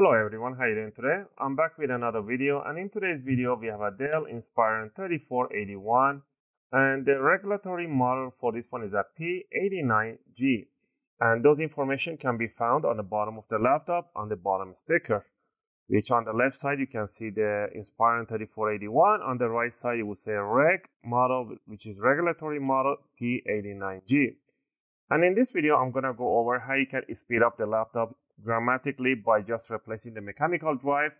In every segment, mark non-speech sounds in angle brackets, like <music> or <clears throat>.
Hello everyone, how are you doing today? I'm back with another video and in today's video we have a Dell Inspiron 3481 and the regulatory model for this one is a P89G and those information can be found on the bottom of the laptop on the bottom sticker which on the left side you can see the Inspiron 3481 on the right side it will say reg model which is regulatory model P89G and in this video I'm gonna go over how you can speed up the laptop dramatically by just replacing the mechanical drive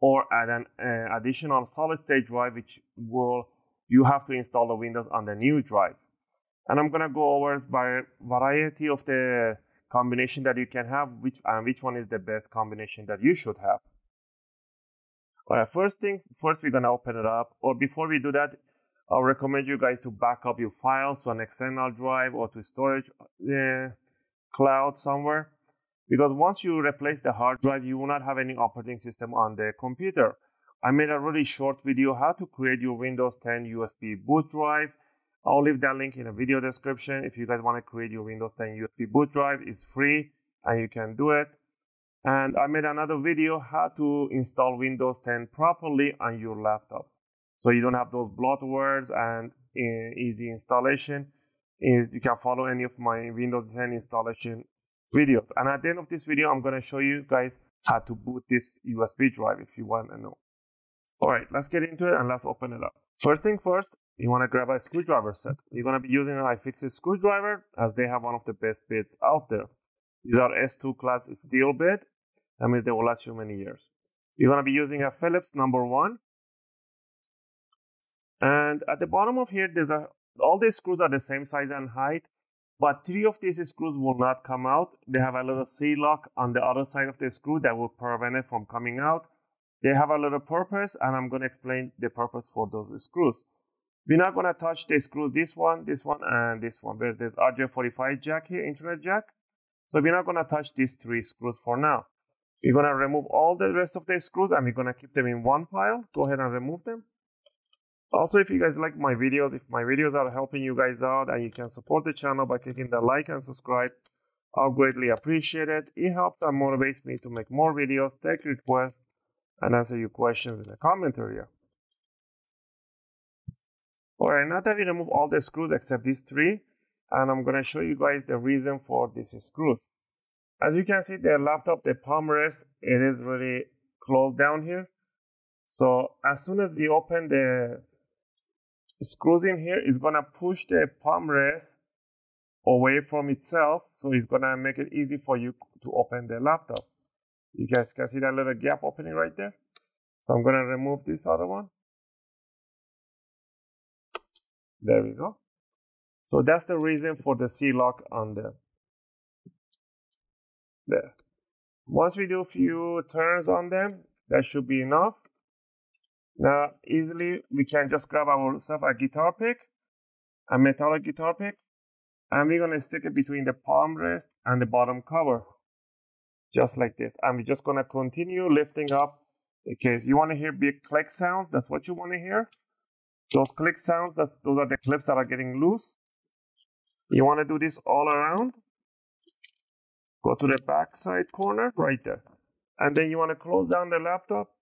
or add an uh, additional solid state drive which will you have to install the windows on the new drive. And i'm going to go over a variety of the combination that you can have which and which one is the best combination that you should have. All right first thing first we're going to open it up or before we do that i'll recommend you guys to back up your files to an external drive or to storage uh, cloud somewhere because once you replace the hard drive, you will not have any operating system on the computer. I made a really short video how to create your Windows 10 USB boot drive. I'll leave that link in the video description. If you guys want to create your Windows 10 USB boot drive, it's free and you can do it. And I made another video how to install Windows 10 properly on your laptop. So you don't have those bloatwares and uh, easy installation. You can follow any of my Windows 10 installation videos. And at the end of this video, I'm going to show you guys how to boot this USB drive if you want to know. All right, let's get into it and let's open it up. First thing first, you want to grab a screwdriver set. You're going to be using an iFixit screwdriver as they have one of the best bits out there. These are S2 class steel bit. That means they will last you many years. You're going to be using a Phillips number one. And at the bottom of here, there's a, all these screws are the same size and height. But three of these screws will not come out. They have a little C-lock on the other side of the screw that will prevent it from coming out. They have a little purpose, and I'm going to explain the purpose for those screws. We're not going to touch the screws, this one, this one, and this one. Where there's RJ45 jack here, internet jack. So we're not going to touch these three screws for now. We're going to remove all the rest of the screws, and we're going to keep them in one pile. Go ahead and remove them. Also, if you guys like my videos, if my videos are helping you guys out and you can support the channel by clicking the like and subscribe, I'll greatly appreciate it. It helps and motivates me to make more videos, take requests, and answer your questions in the comment area. Alright, now that we remove all the screws except these three, and I'm going to show you guys the reason for these screws. As you can see, the laptop, the palm rest, it is really closed down here. So as soon as we open the screws in here is going to push the palm rest away from itself. So it's going to make it easy for you to open the laptop. You guys can see that little gap opening right there. So I'm going to remove this other one. There we go. So that's the reason for the C-lock on the there. Once we do a few turns on them, that should be enough. Now, easily we can just grab ourselves a guitar pick, a metallic guitar pick, and we're gonna stick it between the palm rest and the bottom cover, just like this. And we're just gonna continue lifting up the case. You wanna hear big click sounds, that's what you wanna hear. Those click sounds, that, those are the clips that are getting loose. You wanna do this all around. Go to the back side corner, right there. And then you wanna close down the laptop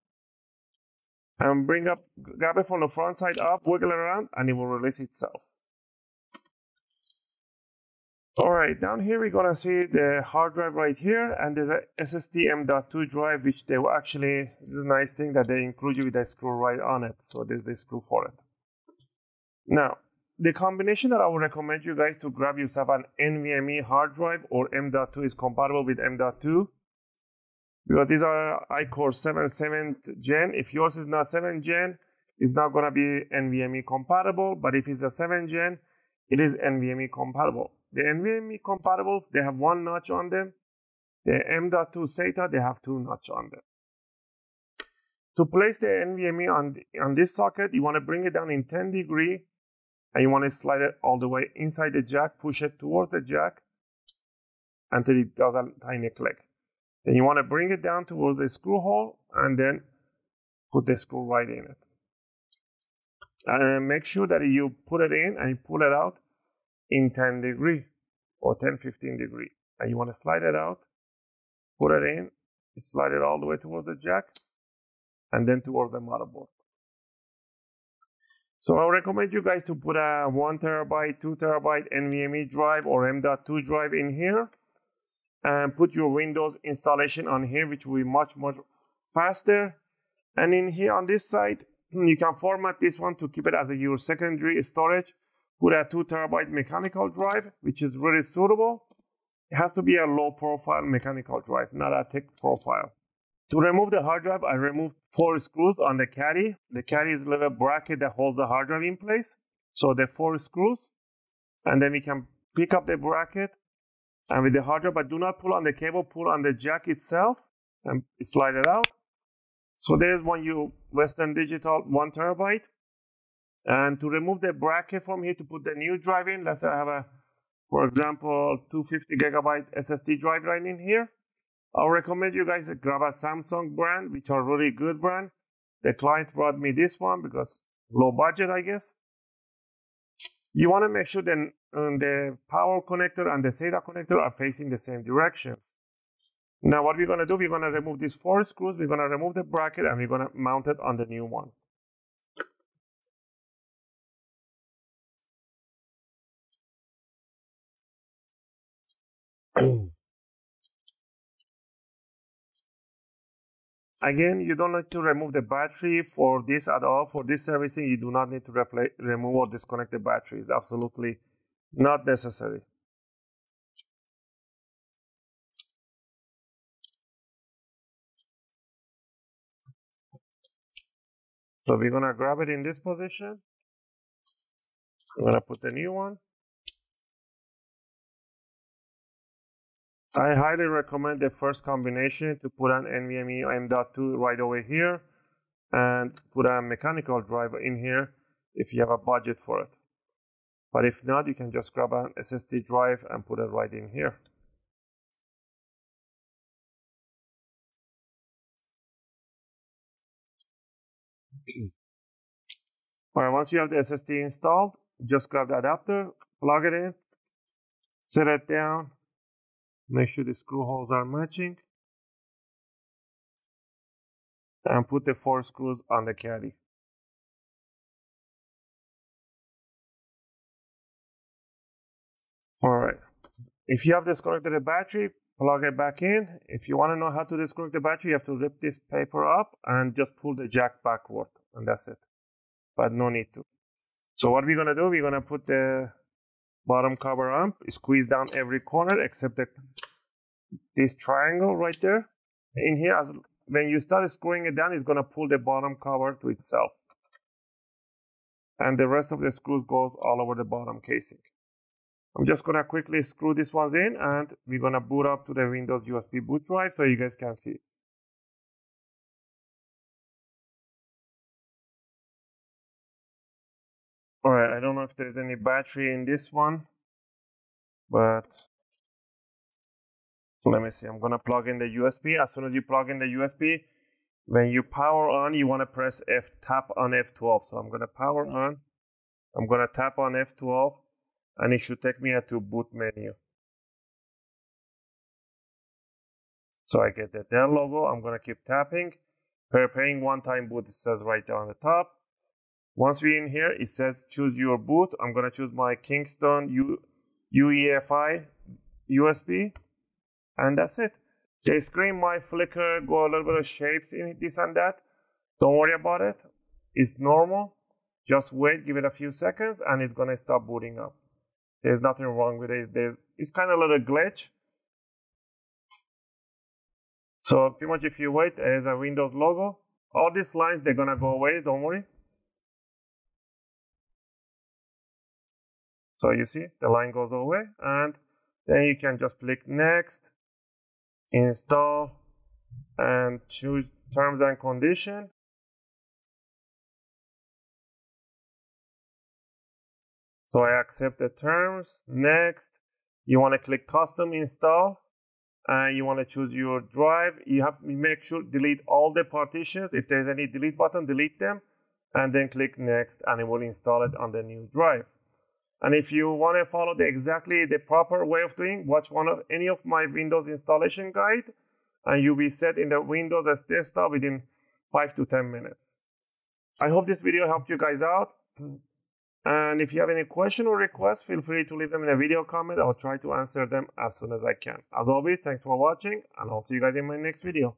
and bring up, grab it from the front side up, wiggle it around, and it will release itself. All right, down here we're gonna see the hard drive right here, and there's a SSD M.2 drive, which they will actually, this is a nice thing that they include you with a screw right on it. So there's the screw for it. Now, the combination that I would recommend you guys to grab yourself an NVMe hard drive or M.2 is compatible with M.2 because these are iCore 7 7th gen. If yours is not 7th gen, it's not going to be NVMe compatible. But if it's a 7th gen, it is NVMe compatible. The NVMe compatibles, they have one notch on them. The M.2 SATA, they have two notch on them. To place the NVMe on, the, on this socket, you want to bring it down in 10 degree and you want to slide it all the way inside the jack, push it towards the jack until it does a tiny click. Then you want to bring it down towards the screw hole and then put the screw right in it. And make sure that you put it in and you pull it out in 10 degree or 10, 15 degree. And you want to slide it out, put it in, slide it all the way towards the jack and then towards the motherboard. So I recommend you guys to put a one terabyte, two terabyte NVMe drive or M.2 drive in here and put your Windows installation on here, which will be much, much faster. And in here on this side, you can format this one to keep it as a, your secondary storage. Put a two terabyte mechanical drive, which is really suitable. It has to be a low profile mechanical drive, not a thick profile. To remove the hard drive, I removed four screws on the caddy. The caddy is a little bracket that holds the hard drive in place. So the four screws, and then we can pick up the bracket and with the hard drive, but do not pull on the cable, pull on the jack itself and slide it out. So there's one you Western Digital one terabyte. And to remove the bracket from here to put the new drive in, let's say I have a, for example, 250 gigabyte SSD drive right in here. I'll recommend you guys grab a Samsung brand, which are really good brand. The client brought me this one because low budget, I guess. You want to make sure that um, the power connector and the SATA connector are facing the same directions. Now what we're going to do, we're going to remove these four screws, we're going to remove the bracket, and we're going to mount it on the new one. <clears throat> Again, you don't need to remove the battery for this at all. For this servicing, you do not need to remove or disconnect the battery. It's absolutely not necessary. So we're gonna grab it in this position. I'm gonna put the new one. I highly recommend the first combination to put an NVMe M.2 right over here and put a mechanical driver in here if you have a budget for it. But if not, you can just grab an SSD drive and put it right in here. <clears throat> All right, once you have the SSD installed, just grab the adapter, plug it in, set it down, make sure the screw holes are matching, and put the four screws on the caddy. All right, if you have disconnected the battery, plug it back in. If you want to know how to disconnect the battery, you have to rip this paper up and just pull the jack backward, and that's it. But no need to. So what we're gonna do, we're gonna put the bottom cover on, squeeze down every corner except the, this triangle right there. In here, as when you start screwing it down, it's gonna pull the bottom cover to itself. And the rest of the screws goes all over the bottom casing. I'm just gonna quickly screw these ones in and we're gonna boot up to the Windows USB boot drive so you guys can see. Alright, I don't know if there's any battery in this one, but let me see. I'm gonna plug in the USB. As soon as you plug in the USB, when you power on, you wanna press F, tap on F12. So I'm gonna power on. I'm gonna tap on F12 and it should take me to boot menu. So I get the Dell logo. I'm going to keep tapping. Preparing one-time boot, it says right there on the top. Once we're in here, it says choose your boot. I'm going to choose my Kingston U UEFI USB. And that's it. The screen might flicker, go a little bit of shapes in this and that. Don't worry about it. It's normal. Just wait, give it a few seconds, and it's going to start booting up. There's nothing wrong with it. There's, it's kind of a little glitch. So pretty much if you wait, there's a Windows logo. All these lines, they're gonna go away, don't worry. So you see, the line goes away, and then you can just click next, install, and choose terms and condition. So I accept the terms. Next, you want to click custom install and you want to choose your drive. You have to make sure delete all the partitions. If there's any delete button, delete them and then click next and it will install it on the new drive. And if you want to follow the exactly the proper way of doing, watch one of any of my Windows installation guide and you'll be set in the Windows as desktop within 5 to 10 minutes. I hope this video helped you guys out. And if you have any question or requests, feel free to leave them in a video comment. I'll try to answer them as soon as I can. As always, thanks for watching, and I'll see you guys in my next video.